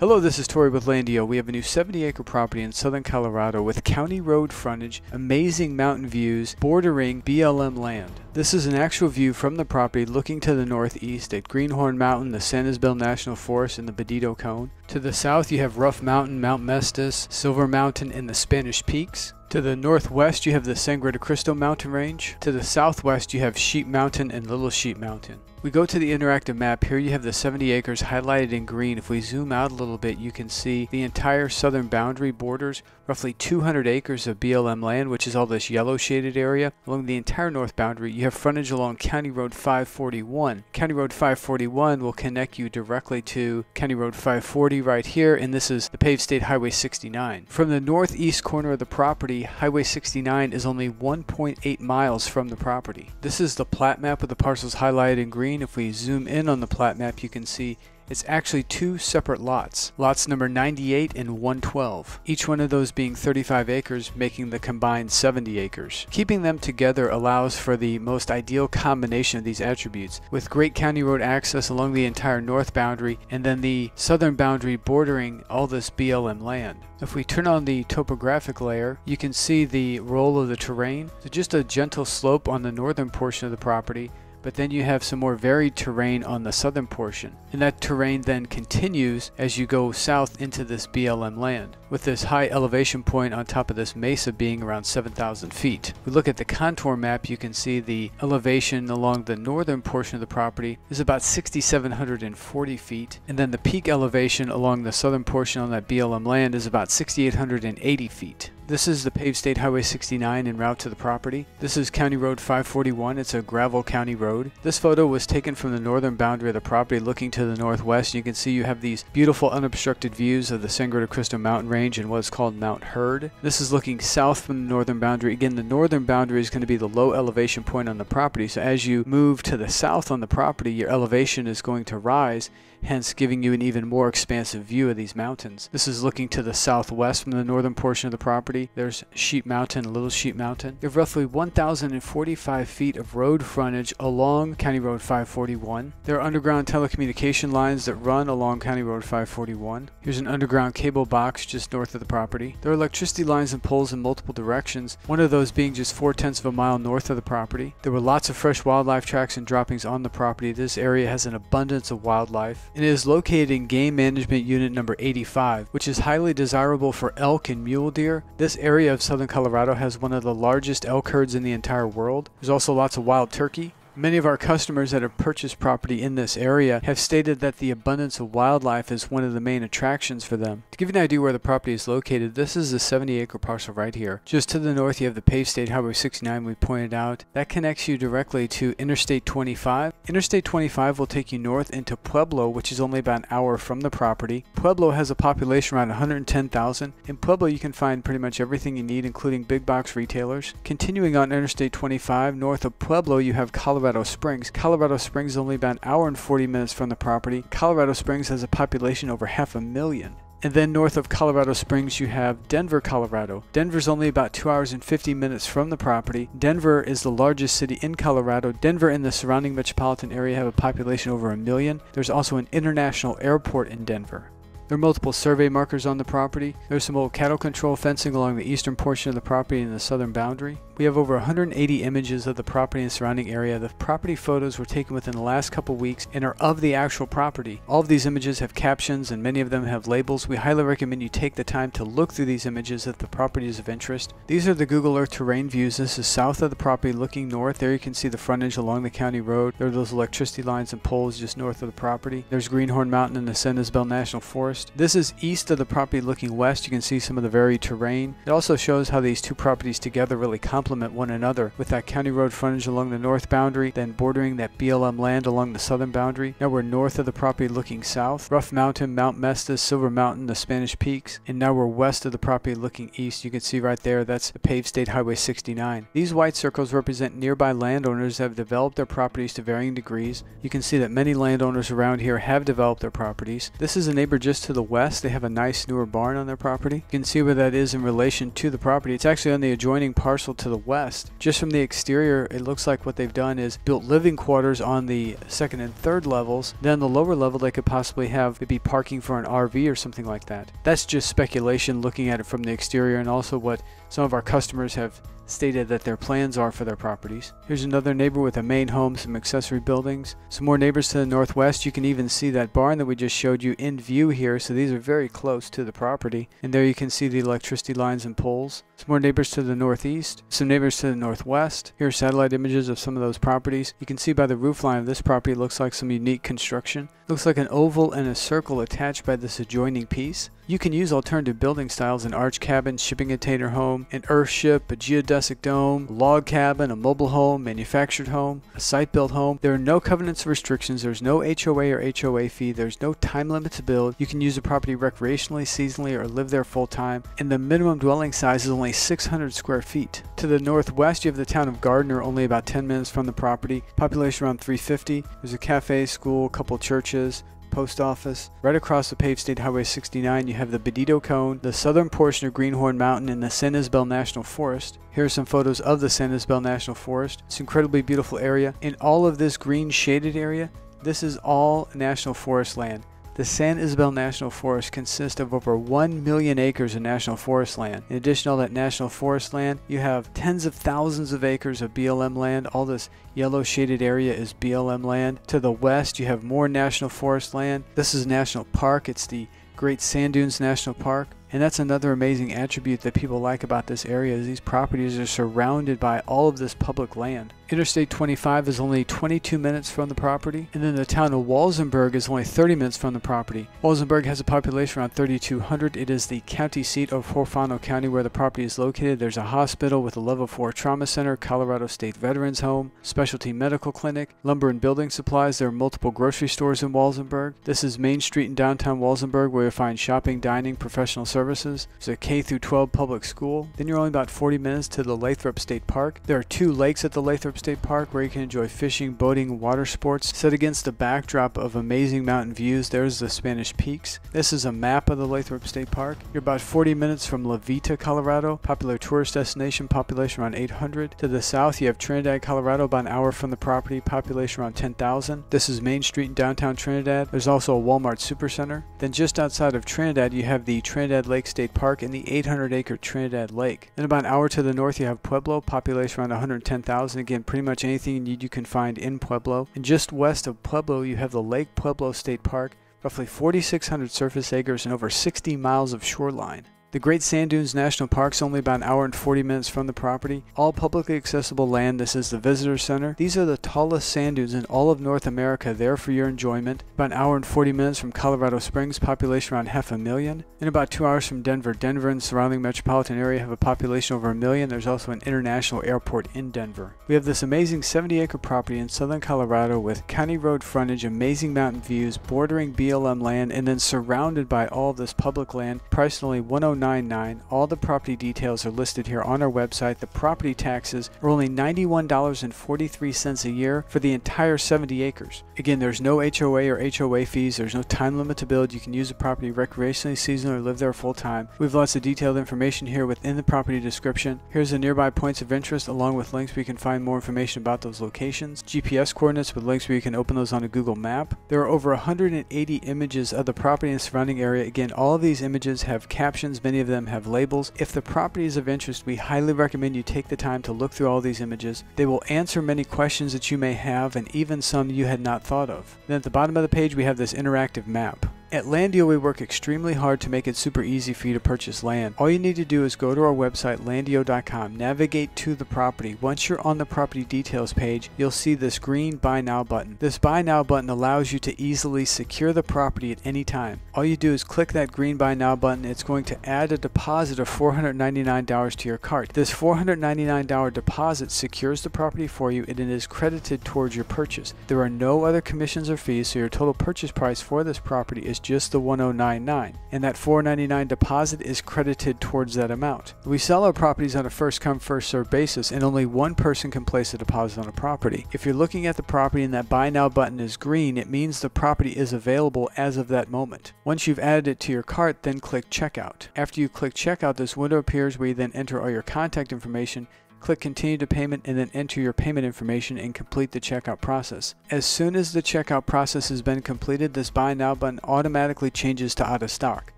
Hello, this is Tori with Landio. We have a new 70 acre property in southern Colorado with county road frontage, amazing mountain views, bordering BLM land. This is an actual view from the property looking to the northeast at Greenhorn Mountain, the San Isabel National Forest, and the Badito Cone. To the south, you have Rough Mountain, Mount Mestas, Silver Mountain, and the Spanish Peaks. To the northwest, you have the Sangre de Cristo mountain range. To the southwest, you have Sheep Mountain and Little Sheep Mountain. We go to the interactive map. Here you have the 70 acres highlighted in green. If we zoom out a little bit, you can see the entire southern boundary borders roughly 200 acres of BLM land, which is all this yellow shaded area. Along the entire north boundary, you have frontage along County Road 541. County Road 541 will connect you directly to County Road 540 right here, and this is the paved state Highway 69. From the northeast corner of the property, Highway 69 is only 1.8 miles from the property. This is the plat map with the parcels highlighted in green if we zoom in on the plat map, you can see it's actually two separate lots, lots number 98 and 112, each one of those being 35 acres, making the combined 70 acres. Keeping them together allows for the most ideal combination of these attributes, with great county road access along the entire north boundary and then the southern boundary bordering all this BLM land. If we turn on the topographic layer, you can see the roll of the terrain. So just a gentle slope on the northern portion of the property but then you have some more varied terrain on the southern portion. And that terrain then continues as you go south into this BLM land, with this high elevation point on top of this mesa being around 7,000 feet. If we look at the contour map, you can see the elevation along the northern portion of the property is about 6,740 feet, and then the peak elevation along the southern portion on that BLM land is about 6,880 feet. This is the paved State Highway 69 en route to the property. This is County Road 541. It's a gravel county road. This photo was taken from the northern boundary of the property looking to the northwest. You can see you have these beautiful unobstructed views of the Sangre de Cristo mountain range and what's called Mount Herard. This is looking south from the northern boundary. Again, the northern boundary is going to be the low elevation point on the property. So as you move to the south on the property, your elevation is going to rise hence giving you an even more expansive view of these mountains. This is looking to the southwest from the northern portion of the property. There's Sheep Mountain, Little Sheep Mountain. You have roughly 1,045 feet of road frontage along County Road 541. There are underground telecommunication lines that run along County Road 541. Here's an underground cable box just north of the property. There are electricity lines and poles in multiple directions, one of those being just four tenths of a mile north of the property. There were lots of fresh wildlife tracks and droppings on the property. This area has an abundance of wildlife and is located in Game Management Unit number 85, which is highly desirable for elk and mule deer. This area of southern Colorado has one of the largest elk herds in the entire world. There's also lots of wild turkey, Many of our customers that have purchased property in this area have stated that the abundance of wildlife is one of the main attractions for them. To give you an idea where the property is located, this is a 70 acre parcel right here. Just to the north you have the paved state highway 69 we pointed out. That connects you directly to Interstate 25. Interstate 25 will take you north into Pueblo which is only about an hour from the property. Pueblo has a population around 110,000. In Pueblo you can find pretty much everything you need including big box retailers. Continuing on Interstate 25 north of Pueblo you have Colorado Colorado Springs. Colorado Springs is only about an hour and 40 minutes from the property. Colorado Springs has a population over half a million. And then north of Colorado Springs, you have Denver, Colorado. Denver's only about 2 hours and 50 minutes from the property. Denver is the largest city in Colorado. Denver and the surrounding metropolitan area have a population over a million. There's also an international airport in Denver. There are multiple survey markers on the property. There's some old cattle control fencing along the eastern portion of the property and the southern boundary. We have over 180 images of the property and surrounding area. The property photos were taken within the last couple weeks and are of the actual property. All of these images have captions and many of them have labels. We highly recommend you take the time to look through these images if the property is of interest. These are the Google Earth terrain views. This is south of the property looking north. There you can see the frontage along the county road. There are those electricity lines and poles just north of the property. There's Greenhorn Mountain and the San Isabel National Forest. This is east of the property looking west. You can see some of the varied terrain. It also shows how these two properties together really complement complement one another, with that county road frontage along the north boundary, then bordering that BLM land along the southern boundary. Now we're north of the property looking south. Rough Mountain, Mount Mestas, Silver Mountain, the Spanish Peaks. And now we're west of the property looking east. You can see right there, that's the paved State Highway 69. These white circles represent nearby landowners that have developed their properties to varying degrees. You can see that many landowners around here have developed their properties. This is a neighbor just to the west, they have a nice newer barn on their property. You can see where that is in relation to the property. It's actually on the adjoining parcel to the west. Just from the exterior, it looks like what they've done is built living quarters on the second and third levels. Then the lower level, they could possibly have maybe parking for an RV or something like that. That's just speculation looking at it from the exterior and also what some of our customers have stated that their plans are for their properties. Here's another neighbor with a main home, some accessory buildings, some more neighbors to the northwest. You can even see that barn that we just showed you in view here, so these are very close to the property. And there you can see the electricity lines and poles. Some more neighbors to the northeast, some neighbors to the northwest. Here are satellite images of some of those properties. You can see by the roof line of this property, looks like some unique construction. Looks like an oval and a circle attached by this adjoining piece. You can use alternative building styles an arch cabin, shipping container home, an earthship, a geodesic dome, a log cabin, a mobile home, manufactured home, a site-built home. There are no covenants or restrictions. There's no HOA or HOA fee. There's no time limit to build. You can use the property recreationally, seasonally, or live there full time. And the minimum dwelling size is only 600 square feet. To the northwest, you have the town of Gardner, only about 10 minutes from the property. Population around 350. There's a cafe, school, couple churches, post office. Right across the paved State Highway 69, you have the Badito Cone, the southern portion of Greenhorn Mountain, and the San Isabel National Forest. Here are some photos of the San Isabel National Forest. It's an incredibly beautiful area. In all of this green shaded area, this is all National Forest land. The San Isabel National Forest consists of over 1 million acres of national forest land. In addition to all that national forest land, you have tens of thousands of acres of BLM land. All this yellow shaded area is BLM land. To the west, you have more national forest land. This is national park. It's the Great Sand Dunes National Park. And that's another amazing attribute that people like about this area is these properties are surrounded by all of this public land. Interstate 25 is only 22 minutes from the property, and then the town of Walsenburg is only 30 minutes from the property. Walsenburg has a population around 3,200. It is the county seat of Huerfano County where the property is located. There's a hospital with a level 4 trauma center, Colorado State Veterans Home, specialty medical clinic, lumber and building supplies. There are multiple grocery stores in Walsenburg. This is Main Street in downtown Walsenburg where you'll find shopping, dining, professional services. There's a K through 12 public school. Then you're only about 40 minutes to the Lathrop State Park. There are two lakes at the Lathrop State Park where you can enjoy fishing, boating, water sports. Set against the backdrop of amazing mountain views, there's the Spanish Peaks. This is a map of the Lathrop State Park. You're about 40 minutes from La Veta, Colorado, popular tourist destination, population around 800. To the south, you have Trinidad, Colorado, about an hour from the property, population around 10,000. This is Main Street in downtown Trinidad. There's also a Walmart Supercenter. Then just outside of Trinidad, you have the Trinidad Lake State Park and the 800 acre Trinidad Lake. Then about an hour to the north, you have Pueblo, population around 110,000. Again, pretty much anything you need you can find in Pueblo. And just west of Pueblo, you have the Lake Pueblo State Park, roughly 4,600 surface acres and over 60 miles of shoreline. The Great Sand Dunes National Park is only about an hour and 40 minutes from the property. All publicly accessible land. This is the Visitor Center. These are the tallest sand dunes in all of North America, there for your enjoyment. About an hour and 40 minutes from Colorado Springs, population around half a million. And about two hours from Denver. Denver and surrounding metropolitan area have a population over a million. There's also an international airport in Denver. We have this amazing 70 acre property in southern Colorado with county road frontage, amazing mountain views, bordering BLM land, and then surrounded by all this public land, priced only 109 1099. All the property details are listed here on our website. The property taxes are only $91.43 a year for the entire 70 acres. Again, there's no HOA or HOA fees. There's no time limit to build. You can use the property recreationally, seasonally, or live there full time. We have lots of detailed information here within the property description. Here's the nearby points of interest along with links where you can find more information about those locations. GPS coordinates with links where you can open those on a Google map. There are over 180 images of the property and surrounding area. Again, all of these images have captions, many of them have labels. If the property is of interest, we highly recommend you take the time to look through all these images. They will answer many questions that you may have and even some you had not thought of. Then at the bottom of the page we have this interactive map. At Landio, we work extremely hard to make it super easy for you to purchase land. All you need to do is go to our website, landio.com, navigate to the property. Once you're on the property details page, you'll see this green Buy Now button. This Buy Now button allows you to easily secure the property at any time. All you do is click that green Buy Now button. It's going to add a deposit of $499 to your cart. This $499 deposit secures the property for you and it is credited towards your purchase. There are no other commissions or fees, so your total purchase price for this property is just the 1099 and that 499 deposit is credited towards that amount. We sell our properties on a first come first served basis and only one person can place a deposit on a property. If you're looking at the property and that buy now button is green, it means the property is available as of that moment. Once you've added it to your cart, then click checkout. After you click checkout, this window appears where you then enter all your contact information Click continue to payment and then enter your payment information and complete the checkout process. As soon as the checkout process has been completed, this buy now button automatically changes to out of stock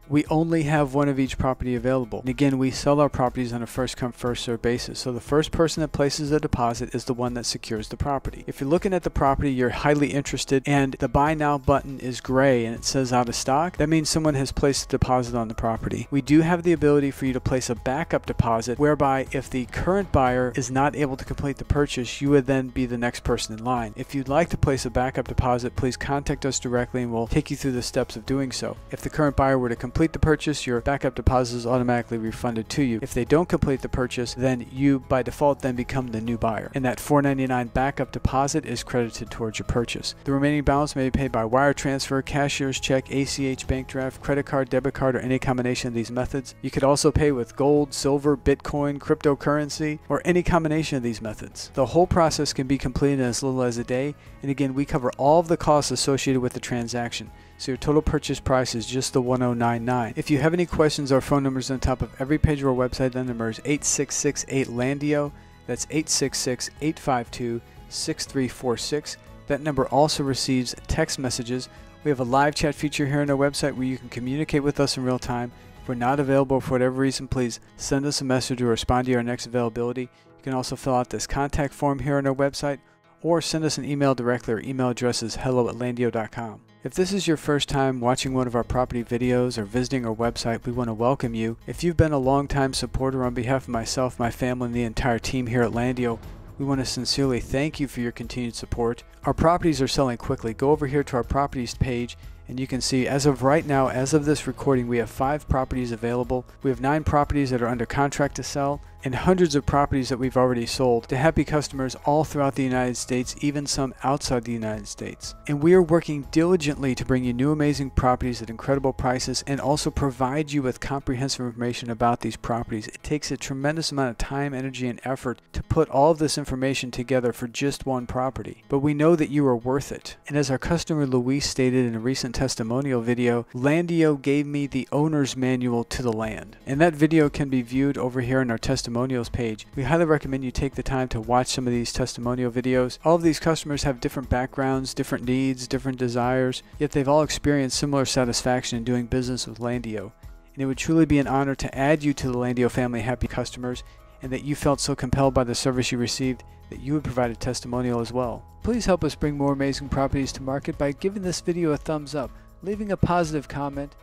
we only have one of each property available. And again, we sell our properties on a first come, first served basis. So the first person that places a deposit is the one that secures the property. If you're looking at the property, you're highly interested, and the buy now button is gray and it says out of stock, that means someone has placed a deposit on the property. We do have the ability for you to place a backup deposit, whereby if the current buyer is not able to complete the purchase, you would then be the next person in line. If you'd like to place a backup deposit, please contact us directly and we'll take you through the steps of doing so. If the current buyer were to complete complete the purchase, your backup deposit is automatically refunded to you. If they don't complete the purchase, then you by default then become the new buyer. And that $4.99 backup deposit is credited towards your purchase. The remaining balance may be paid by wire transfer, cashier's check, ACH bank draft, credit card, debit card, or any combination of these methods. You could also pay with gold, silver, Bitcoin, cryptocurrency, or any combination of these methods. The whole process can be completed in as little as a day, and again, we cover all of the costs associated with the transaction so your total purchase price is just the 1099 If you have any questions, our phone number is on top of every page of our website. The number is 8668-LANDIO. That's 866-852-6346. That number also receives text messages. We have a live chat feature here on our website where you can communicate with us in real time. If we're not available for whatever reason, please send us a message or respond to our next availability. You can also fill out this contact form here on our website or send us an email directly. Our email address is hello at landio.com. If this is your first time watching one of our property videos or visiting our website, we want to welcome you. If you've been a long-time supporter on behalf of myself, my family, and the entire team here at Landio, we want to sincerely thank you for your continued support. Our properties are selling quickly. Go over here to our properties page and you can see as of right now, as of this recording, we have five properties available. We have nine properties that are under contract to sell and hundreds of properties that we've already sold to happy customers all throughout the United States, even some outside the United States. And we are working diligently to bring you new amazing properties at incredible prices and also provide you with comprehensive information about these properties. It takes a tremendous amount of time, energy, and effort to put all of this information together for just one property. But we know that you are worth it. And as our customer Luis stated in a recent testimonial video, Landio gave me the owner's manual to the land. And that video can be viewed over here in our testimonial testimonials page. We highly recommend you take the time to watch some of these testimonial videos. All of these customers have different backgrounds, different needs, different desires, yet they've all experienced similar satisfaction in doing business with Landio. And it would truly be an honor to add you to the Landio family happy customers and that you felt so compelled by the service you received that you would provide a testimonial as well. Please help us bring more amazing properties to market by giving this video a thumbs up, leaving a positive comment,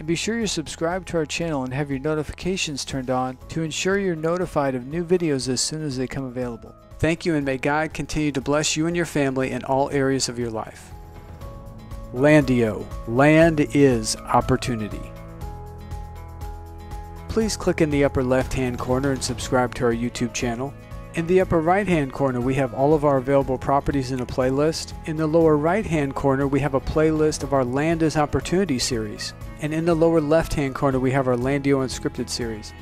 and be sure you're subscribed to our channel and have your notifications turned on to ensure you're notified of new videos as soon as they come available. Thank you and may God continue to bless you and your family in all areas of your life. Landio. Land is opportunity. Please click in the upper left hand corner and subscribe to our YouTube channel. In the upper right hand corner we have all of our available properties in a playlist. In the lower right hand corner we have a playlist of our Land is Opportunity series and in the lower left hand corner we have our Landio Unscripted series.